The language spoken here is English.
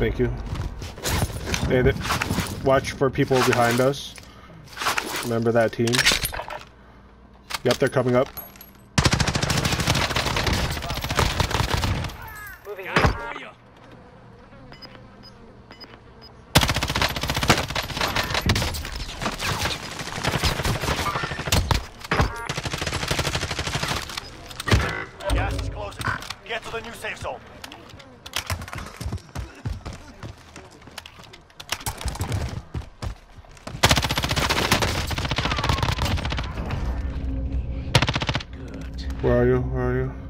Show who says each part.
Speaker 1: Thank you. And watch for people behind us. Remember that team. Yep, they're coming up.
Speaker 2: Closing. Get to the new safe zone.
Speaker 1: Where are you? Where are you?